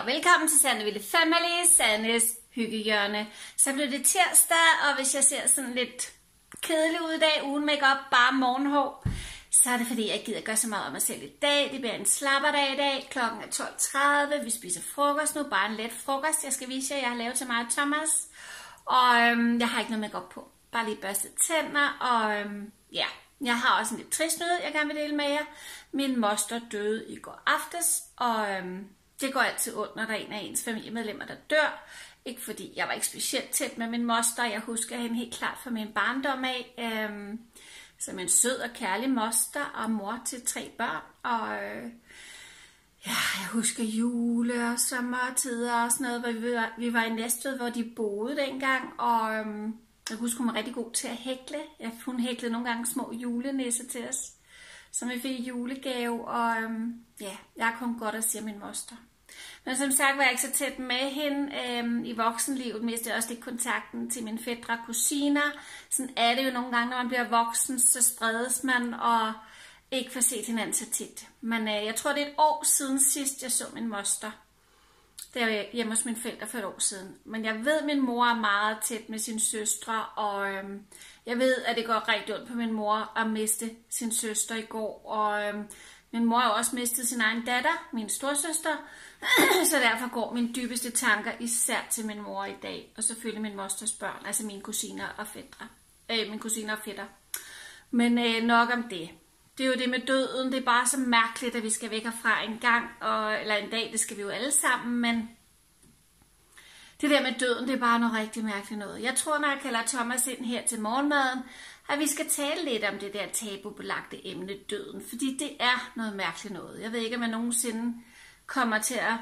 Og velkommen til Sande Ville Family, Sandes hyggehjørne. Så blev det tirsdag, og hvis jeg ser sådan lidt kedelig ud i dag, uden makeup, bare morgenhår, så er det fordi, jeg gider gøre så meget om mig selv i dag. Det bliver en slapperdag i dag. Klokken er 12.30. Vi spiser frokost nu. Bare en let frokost. Jeg skal vise jer, jeg har lavet til mig og Thomas. Og øhm, jeg har ikke noget makeup på. Bare lige børstet tænder. Og øhm, ja, jeg har også en lidt trist nyhed, jeg gerne vil dele med jer. Min moster døde i går aftes. Og øhm, det går altid ondt, når der er en af ens familiemedlemmer, der dør. Ikke fordi jeg var ikke specielt tæt med min moster. Jeg husker hende helt klart fra min barndom af. Øhm, som en sød og kærlig moster og mor til tre børn. Og øh, ja, jeg husker jule og sommertider og sådan noget, hvor vi var, vi var i Næstved, hvor de boede dengang. Og øh, jeg husker, hun var rigtig god til at hækle. Ja, hun hæklede nogle gange små julenisser til os, som vi fik i julegave. Og øhm, ja, jeg kom godt at sige min moster. Men som sagt var jeg ikke så tæt med hende øhm, i voksenlivet, mistede også lidt kontakten til mine fædre og kusiner. Sådan er det jo nogle gange, når man bliver voksen, så spredes man og ikke får set hinanden så tit. Men øh, jeg tror, det er et år siden sidst, jeg så min moster. Det er hjemme hos mine forældre for et år siden. Men jeg ved, at min mor er meget tæt med sin søstre, og øhm, jeg ved, at det går rigtig ondt på min mor at miste sin søster i går. Og øhm, min mor har også mistet sin egen datter, min storsøster, så derfor går mine dybeste tanker især til min mor i dag, og selvfølgelig min mosters børn, altså mine kusiner og fætter. Øh, mine kusiner og fætter. Men øh, nok om det. Det er jo det med døden, det er bare så mærkeligt, at vi skal væk herfra en gang, og, eller en dag, det skal vi jo alle sammen, men det der med døden, det er bare noget rigtig mærkeligt noget. Jeg tror, når jeg kalder Thomas ind her til morgenmaden, at vi skal tale lidt om det der tabubelagte emne døden, fordi det er noget mærkeligt noget. Jeg ved ikke, om jeg nogensinde kommer til at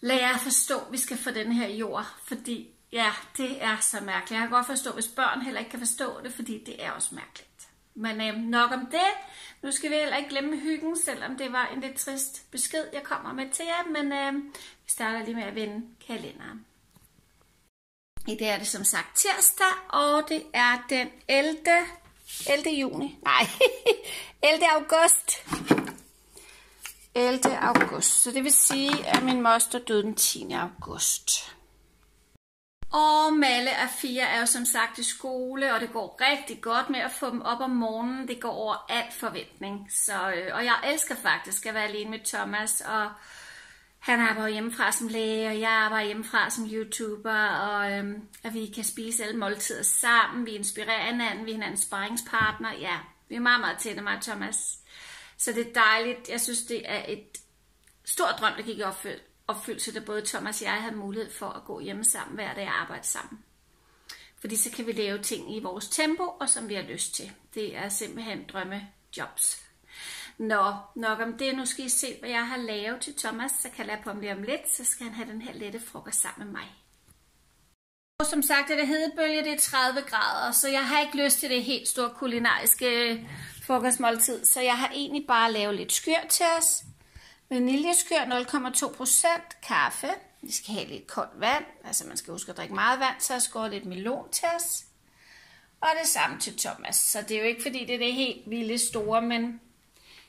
lære at forstå, at vi skal få den her jord, fordi ja, det er så mærkeligt. Jeg kan godt forstå, hvis børn heller ikke kan forstå det, fordi det er også mærkeligt. Men øh, nok om det. Nu skal vi heller ikke glemme hyggen, selvom det var en lidt trist besked, jeg kommer med til jer. Men øh, vi starter lige med at vende kalenderen. I dag er det som sagt tirsdag, og det er den 11. 11. juni. Nej, 11. august. 11. august. Så det vil sige, at min moster døde den 10. august. Og Malle og Fia er jo som sagt i skole, og det går rigtig godt med at få dem op om morgenen. Det går over al forventning. Så, øh, og jeg elsker faktisk at være alene med Thomas, og han arbejder hjemmefra som læge, og jeg arbejder hjemmefra som YouTuber, og øhm, at vi kan spise alle måltider sammen. Vi inspirerer hinanden, vi er hinandens sparringspartner. Ja, vi er meget, meget tætte, mig Thomas. Så det er dejligt. Jeg synes, det er et stort drøm, der gik i opfyldelse, da både Thomas og jeg havde mulighed for at gå hjemme sammen hver dag og arbejde sammen. Fordi så kan vi lave ting i vores tempo, og som vi har lyst til. Det er simpelthen drømmejobs. Nå, nok om det. Nu skal I se, hvad jeg har lavet til Thomas. Så kan jeg på ham lige om lidt, så skal han have den her lette frokost sammen med mig. Og som sagt er det hedebølge, det er 30 grader, så jeg har ikke lyst til det helt store kulinariske frokostmåltid. Så jeg har egentlig bare lavet lidt skyr til os. Vaniljeskyr 0,2%, kaffe. Vi skal have lidt koldt vand, altså man skal huske at drikke meget vand, så jeg skåret lidt melon til os. Og det samme til Thomas. Så det er jo ikke fordi det er det helt vilde store, men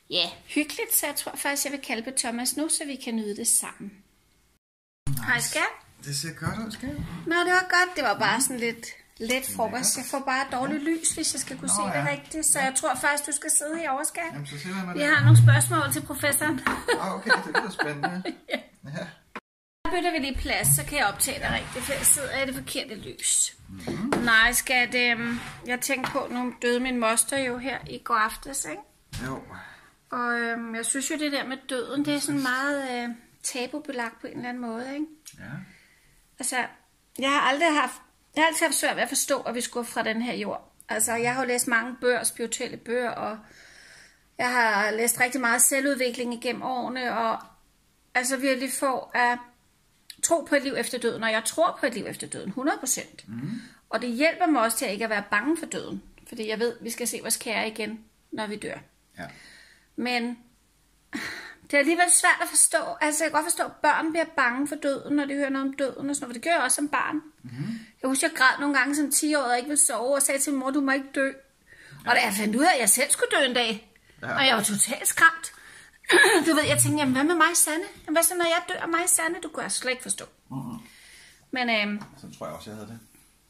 ja, hyggeligt, så jeg tror faktisk, jeg vil kalde på Thomas nu, så vi kan nyde det sammen. Nice. Hej skat. Det ser godt ud, skat. Nå, det var godt. Det var bare sådan lidt let frokost. Jeg får bare dårligt lys, hvis jeg skal kunne Nå, se det ja. rigtigt. Så ja. jeg tror faktisk, du skal sidde herovre, skat. Jamen, så jeg Vi har nogle spørgsmål til professoren. ah, okay, det lyder spændende. ja. ja. Så bytter vi lige plads, så kan jeg optage dig rigtigt, for jeg sidder i det forkerte lys. Mm-hmm. Nej, skat. Øh, jeg tænkte på, nu døde min moster jo her i går aftes, ikke? Jo. Og øh, jeg synes jo, det der med døden, det er sådan meget øh, tabubelagt på en eller anden måde, ikke? Ja. Altså, jeg har aldrig haft, jeg har altid haft svært ved at forstå, at vi skulle fra den her jord. Altså, jeg har jo læst mange bøger, spirituelle bøger, og jeg har læst rigtig meget selvudvikling igennem årene, og altså virkelig få at tro på et liv efter døden, og jeg tror på et liv efter døden, 100%. Mm. Og det hjælper mig også til at ikke at være bange for døden, fordi jeg ved, at vi skal se vores kære igen, når vi dør. Ja. Men det er alligevel svært at forstå. Altså, jeg kan godt forstå, at børn bliver bange for døden, når de hører noget om døden og sådan noget. For det gør jeg også som barn. Mm-hmm. Jeg husker, jeg græd nogle gange som 10 år, og ikke ville sove, og sagde til min mor, du må ikke dø. Ja. Og da jeg fandt ud af, at jeg selv skulle dø en dag, ja. og jeg var totalt skræmt. Du ved, jeg tænkte, jamen hvad med mig, Sanne? Jamen, hvad så, når jeg dør mig, Sanne? Du kunne jeg slet ikke forstå. Mm-hmm. Men øhm, Så tror jeg også, jeg havde det.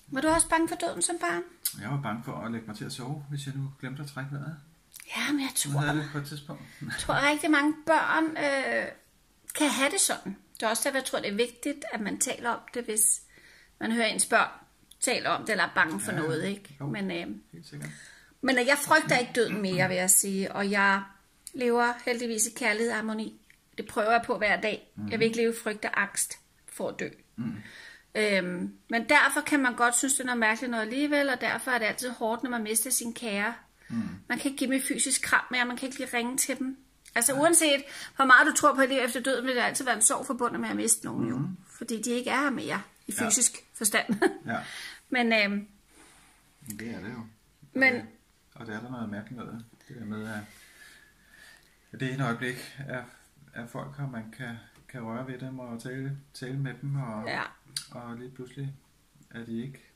var du også bange for døden som barn? Jeg var bange for at lægge mig til at sove, hvis jeg nu glemte at trække vejret. Ja, men jeg tror, jeg det på et tidspunkt. jeg tror rigtig mange børn øh, kan have det sådan. Det er også derfor, jeg tror, det er vigtigt, at man taler om det, hvis man hører ens børn tale om det, eller er bange for Ja, noget, ikke? jo. Men, øh, Helt sikkert. men jeg frygter ikke døden mere, vil jeg sige. Og jeg lever heldigvis i kærlighed og harmoni. Det prøver jeg på hver dag. Jeg vil ikke leve i frygt og angst for at dø. Mm. Øhm, men derfor kan man godt synes, det er noget mærkeligt noget alligevel, og derfor er det altid hårdt, når man mister sin kære. Mm. Man kan ikke give dem et fysisk kram mere, man kan ikke lige ringe til dem. Altså uanset hvor meget du tror på liv efter døden, vil det altid være en sorg forbundet med at miste nogen jo. Fordi de ikke er her mere i Ja. fysisk forstand. Ja, men øhm, men det er det jo. Men- Og det er der noget mærkeligt noget. Det der med, at at det ene øjeblik er, er folk her, man kan, kan røre ved dem og tale, tale med dem, og, ja. og lige pludselig er de ikke.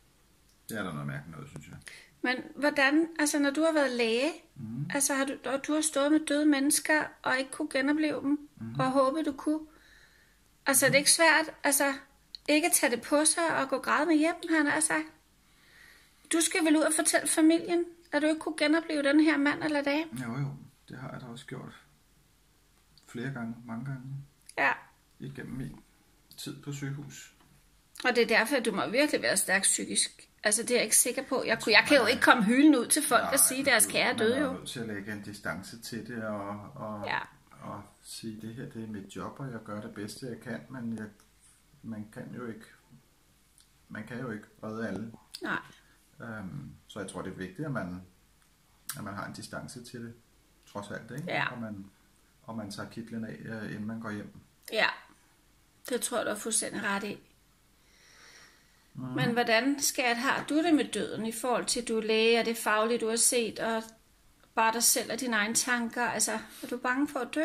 Det er der noget mærkeligt noget, synes jeg. Men hvordan, altså når du har været læge, Mm. altså har du, og du har stået med døde mennesker og ikke kunne genopleve dem, mm. og håbet du kunne, altså er det ikke svært, altså ikke at tage det på sig og gå græde med hjem, han har sagt. Du skal vel ud og fortælle familien, at du ikke kunne genopleve den her mand eller dame. Jo, jo, det har jeg da også gjort. Flere gange, mange gange, Ja, igennem min tid på sygehus. og det er derfor, at du må virkelig være stærk psykisk. Altså det er jeg ikke sikker på. Jeg, kunne, jeg kan jo ikke komme hylden ud til folk og sige, at deres kære er døde Man er jo. nødt til at lægge en distance til det, og, og, Ja. og sige, det her det er mit job, og jeg gør det bedste, jeg kan, men jeg, man kan jo ikke man kan jo ikke redde alle. Nej. Øhm, så jeg tror, det er vigtigt, at man, at man har en distance til det, trods alt, ikke? Ja. Og man, og man tager kitlen af, øh, inden man går hjem. Ja, det tror jeg, du har fuldstændig ret i. Mm. Men hvordan, skat, har du det med døden i forhold til, at du er læge, og det faglige, du har set, og bare dig selv og dine egne tanker? Altså, er du bange for at dø?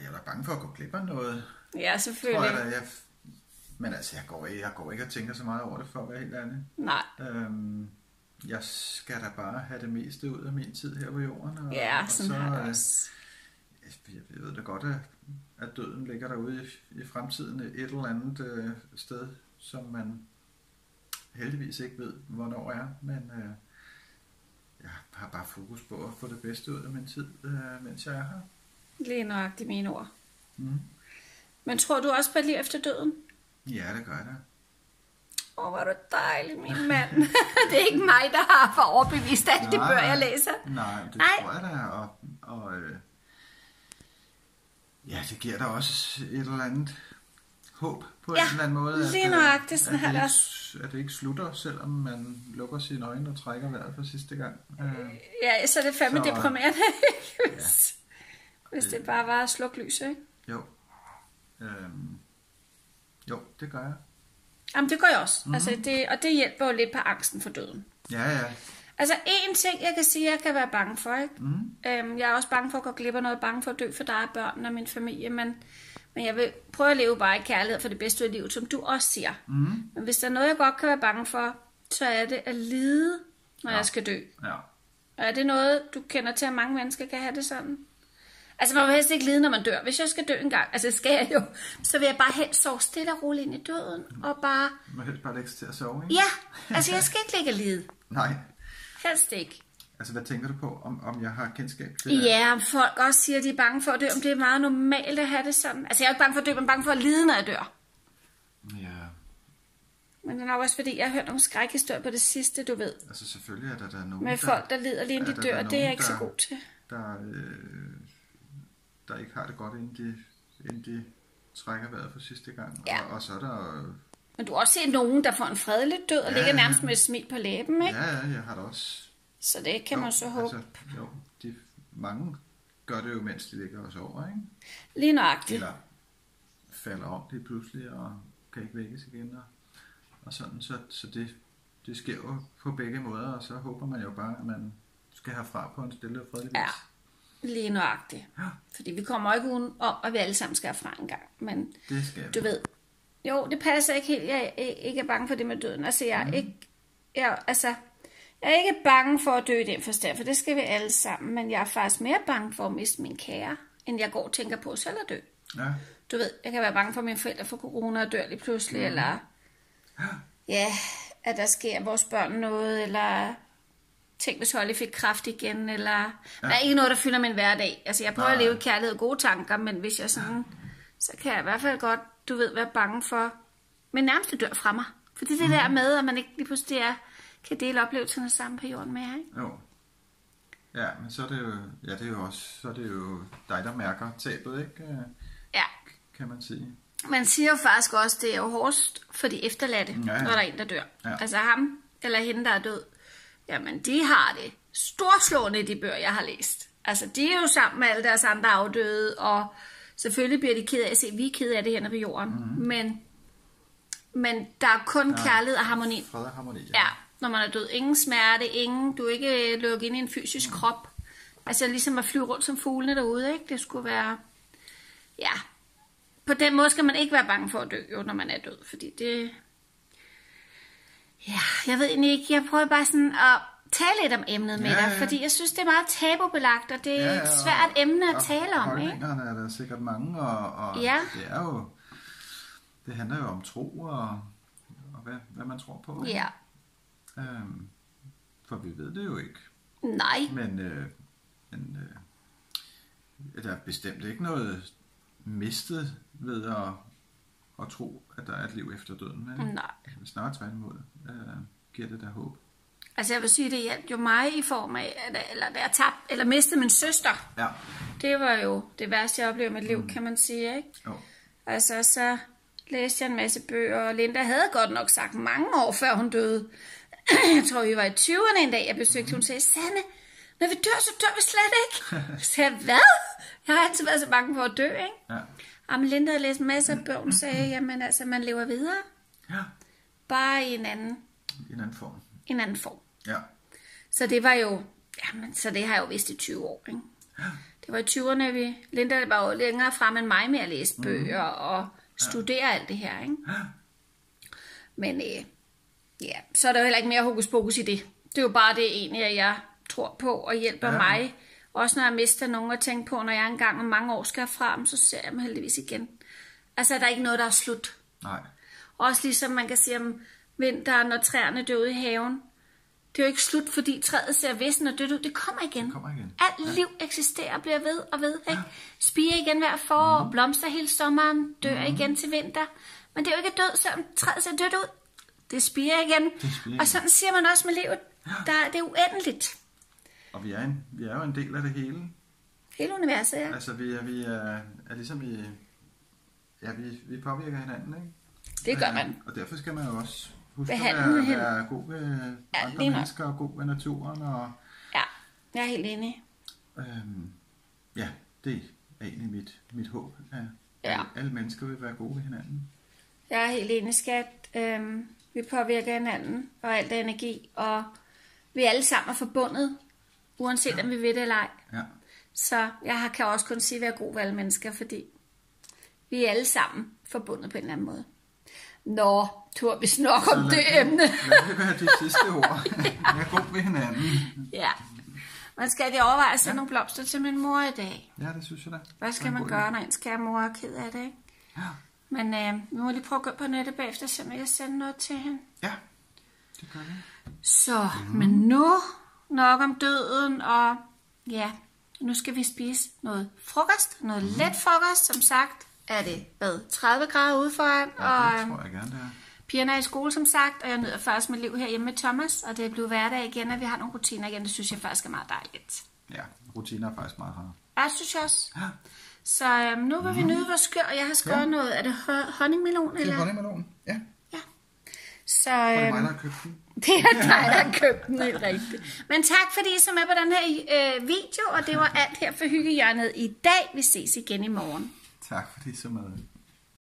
Jeg er da bange for at gå glip af noget, Ja, tror selvfølgelig. jeg da. Jeg, men altså, jeg går, ikke, jeg går ikke og tænker så meget over det, for at være helt ærlig. Nej. Øhm, jeg skal da bare have det meste ud af min tid her på jorden. Og, Ja, og sådan har jeg øh, også. Jeg ved da godt, at, at døden ligger derude i, i fremtiden et eller andet øh, sted, som man heldigvis ikke ved, hvornår er. Men øh, jeg har bare fokus på at få det bedste ud af min tid, øh, mens jeg er her. Lige nøjagtigt mine ord. Mm. Men tror du også på et liv efter døden? Ja, det gør jeg da. Åh, oh, hvor er du dejlig, min mand. det er ikke mig, der har for overbevist alt det Nej, bør, jeg læser. Nej, det Nej. tror jeg da. Og, og øh, ja, det giver da også et eller andet håb på Ja, en eller anden måde. lige øh, nøjagtigt, sådan at, har det ikke, at det ikke slutter, selvom man lukker sine øjne og trækker vejret for sidste gang. Øh, Ja, så er det fandme Så- deprimerende. Hvis, hvis det bare var at slukke lyset, ikke? jo. Øhm, jo, det gør jeg. Jamen, det gør jeg også. Mhm. Mm. Altså, det, og det hjælper jo lidt på angsten for døden. Ja, ja. Altså, en ting, jeg kan sige, jeg kan være bange for, ikke? Mm. Øhm, jeg er også bange for at gå glip af noget, bange for at dø for dig og børnene og min familie, men, men jeg vil prøve at leve bare i kærlighed for det bedste af livet, som du også siger. Mm. Men hvis der er noget, jeg godt kan være bange for, så er det at lide, når Ja. jeg skal dø. Ja. Og er det noget, du kender til, at mange mennesker kan have det sådan? Altså, man vil helst ikke lide, når man dør. Hvis jeg skal dø en gang, altså skal jeg jo, så vil jeg bare helst sove stille og roligt ind i døden, og bare, Man helst bare lægge til at sove, ikke? ja, altså jeg skal ikke ligge og lide. Nej. Helst ikke. Altså, hvad tænker du på, om, om jeg har kendskab til det? Ja, om folk også siger, at de er bange for at dø, om det er meget normalt at have det sådan. Altså, jeg er ikke bange for at dø, men bange for at lide, når jeg dør. Ja, Men det er nok også, fordi jeg har hørt nogle skrækhistorier på det sidste, du ved. altså selvfølgelig er der, der er nogen, Med der, folk, der lider lige inden de der dør, da og det er jeg ikke så der- god til. der, øh, der ikke har det godt, inden de, inden de trækker vejret for sidste gang. Ja. Og, og så er der... Men du har også set nogen, der får en fredelig død, og Ja, ligger nærmest med et smil på læben, ikke? Ja, ja, jeg har da også... Så det kan man så håbe. Altså, jo, de, mange gør det jo, mens de ligger og sover, ikke? Lige nøjagtigt. Eller falder om lige pludselig og kan ikke vækkes igen. Og, og sådan, så, så det, det sker jo på begge måder, og så håber man jo bare, at man skal herfra på en stille og fredelig vis. Ja. Lige nøjagtigt. Ja. Fordi vi kommer ikke uden om, at vi alle sammen skal herfra en gang. Men Det skal vi. du ved, jo, det passer ikke helt. Jeg er ikke er bange for det med døden. Altså, jeg er Mhm. ikke... Jeg, altså, jeg er ikke bange for at dø i den forstand, for det skal vi alle sammen, men jeg er faktisk mere bange for at miste min kære, end jeg går og tænker på selv at dø. Ja. Du ved, jeg kan være bange for, at mine forældre får corona og dør lige pludselig, mm. eller ja, at der sker vores børn noget, eller tænk, hvis Holly fik kraft igen, eller ja. der er ikke noget, der fylder min hverdag. Altså, jeg prøver Nej. at leve i kærlighed og gode tanker, men hvis jeg sådan, så kan jeg i hvert fald godt, du ved, være bange for, men nærmest dør fra mig. For det mm. der med, at man ikke lige pludselig er, kan dele oplevelserne sammen på jorden med jer, ikke? Jo. Ja, men så er det jo, ja, det er jo også, så er det jo dig, der mærker tabet, ikke? Ja. Kan man sige. Man siger jo faktisk også, det er jo hårdest for de efterladte, Ja, ja. når der er en, der dør. Ja. Altså ham eller hende, der er død. Jamen, de har det storslående i de bøger, jeg har læst. Altså, de er jo sammen med alle deres andre afdøde, og selvfølgelig bliver de ked af at se, at vi er ked af det her på jorden. Mm-hmm. Men, men der er kun ja. kærlighed og harmoni. Fred og harmoni. Ja, når man er død. Ingen smerte, ingen, du er ikke øh, lukket ind i en fysisk krop. Altså ligesom at flyve rundt som fuglene derude, ikke? Det skulle være, ja. På den måde skal man ikke være bange for at dø, jo, når man er død, fordi det, ja, jeg ved egentlig ikke, jeg prøver bare sådan at tale lidt om emnet med Ja, dig, ja. fordi jeg synes, det er meget tabubelagt, og det er Ja, et ja, og- svært emne at og tale om, ikke? Holdningerne er der sikkert mange, og, og Ja. det er jo, det handler jo om tro og, og hvad, hvad man tror på. ikke? Ja, Øhm, for vi ved det jo ikke. nej, Men, øh, men øh, der er bestemt ikke noget mistet ved at, at tro, at der er et liv efter døden. Men nej. snarere tværtimod øh, giver det der håb. Altså jeg vil sige, det hjalp jo mig i form af, at, eller da jeg tabte, eller mistede min søster. Ja. Det var jo det værste, jeg oplevede i mit liv, mm. kan man sige, ikke? Jo. Altså, så læste jeg en masse bøger, og Linda havde godt nok sagt mange år, før hun døde. jeg tror, vi var i 20'erne en dag, jeg besøgte mm. Hun sagde, Sanne, når vi dør, så dør vi slet ikke. Så sagde jeg, hvad? Jeg har altid været så bange for at dø, ikke? Ja. Jamen, Linda havde læst masser af bøger, hun sagde, jamen altså, man lever videre, Ja. bare i en anden, I en anden form. en anden form. Ja. Så det var jo, jamen, så det har jeg jo vidst i 20 år, ikke? Det var i 20'erne, vi, Linda var jo længere frem end mig med at læse bøger og studere alt det her, ikke? Men øh, ja, så er der jo heller ikke mere hokus pokus i det. Det er jo bare det egentlig, at jeg tror på og hjælper Ja. ja. mig. Også når jeg mister nogen at tænke på, når jeg engang om mange år skal frem, så ser jeg dem heldigvis igen. Altså, der er ikke noget, der er slut. Nej. Også ligesom man kan sige om vinteren, når træerne dør ude i haven. Det er jo ikke slut, fordi træet ser vissen og dødt ud. Det kommer igen. Det kommer igen. Alt liv eksisterer og bliver ved og ved. Ikke? Spiger igen hver forår, mm. blomster hele sommeren, dør mm. igen til vinter. Men det er jo ikke død, selvom træet ser dødt ud. Det spiger igen. Det spirer og sådan siger man også med livet. Der, det er uendeligt. Og vi er, en, vi er jo en del af det hele. Hele universet, ja. Altså, vi er, vi er, er ligesom vi... Ja, vi, vi påvirker hinanden, ikke? Det gør man. Og derfor skal man jo også huske Behandle at være, være god ved Ja, andre mennesker og god ved naturen. Og, Ja, jeg er helt enig. øhm, ja, det er egentlig mit, mit håb. At Ja. alle, mennesker vil være gode ved hinanden. Jeg er helt enig, skat. Øhm, vi påvirker hinanden og alt er energi, og vi er alle sammen er forbundet, uanset om vi ved det eller ej. Ja. Så jeg har- kan også kun sige, at være god ved alle mennesker, fordi vi er alle sammen forbundet på en eller anden måde. Nå, tror vi nok om det emne. Lad det være det sidste ord. Vær god ved hinanden. Ja. Man skal jeg overveje at sende nogle blomster til min mor i dag. Ja, det synes jeg da. Hvad Det er skal man gøre, når ens kære mor er ked af det, ikke? Ja. Men øh, nu må jeg lige prøve at gå på nettet bagefter, så jeg kan sende noget til hende. ja, det gør vi. Så, men nu nok om døden, og ja, nu skal vi spise noget frokost, noget mm. let frokost, som sagt. Er det, hvad, 30 grader ude foran, Ja, og det øhm, tror jeg gerne, det er. Pigerne er i skole, som sagt, og jeg nyder faktisk mit liv herhjemme med Thomas, og det er blevet hverdag igen, at vi har nogle rutiner igen, det synes jeg faktisk er meget dejligt. Ja, rutiner er faktisk meget rare. Ja, det synes jeg også. Ja, Så øhm, nu vil vi nyde vores skør, og jeg har skrevet Ja. noget, er det ho- honningmelon? det er Eller? honningmelon. Ja, Ja. Så og det er øhm, mig, der har købt den. Det er dig, der har købt den, helt rigtigt. Men tak, fordi I så med på den her øh, video, og det var alt her for Hyggehjørnet i dag. Vi ses igen i morgen. Tak fordi I så med.